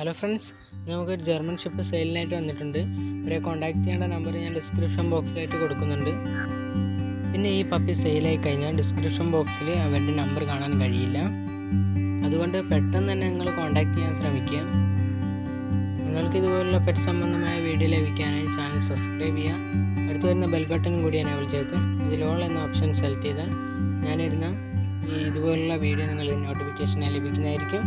Hello friends നമുക്കൊരു German ship സെയിലിനായിട്ട് വന്നിട്ടുണ്ട്. ഇവരെ കോൺടാക്ട് ചെയ്യേണ്ട നമ്പർ ഞാൻ ഡിസ്ക്രിപ്ഷൻ ബോക്സിലായിട്ട് കൊടുക്കുന്നുണ്ട്. പിന്നെ ഈ പപ്പി സെയിലായി കഴിഞ്ഞാൽ ഡിസ്ക്രിപ്ഷൻ ബോക്സിൽ അവരുടെ നമ്പർ കാണാൻ കഴിയില്ല. അതുകൊണ്ട് പെട്ടെന്ന് തന്നെ നിങ്ങൾ കോൺടാക്ട് ചെയ്യാൻ ശ്രമിക്കുക. നിങ്ങൾക്ക് ഇതുപോലുള്ള പെറ്റ് സംബന്ധമായ വീഡിയോ ലഭിക്കാനായി ചാനൽ സബ്സ്ക്രൈബ് ചെയ്യുക. അടുത്ത് വരുന്ന ബെൽ ബട്ടൺ കൂടി എനേബിൾ ചെയ്ത് ഇതിൽ ഓൾ എന്ന ഓപ്ഷൻ സെലക്ട് ചെയ്താൽ ഞാനിടുന്ന ഈ ഇതുപോലുള്ള വീഡിയോ നിങ്ങൾ നോട്ടിഫിക്കേഷനായി ലഭിക്കുന്നതായിരിക്കും.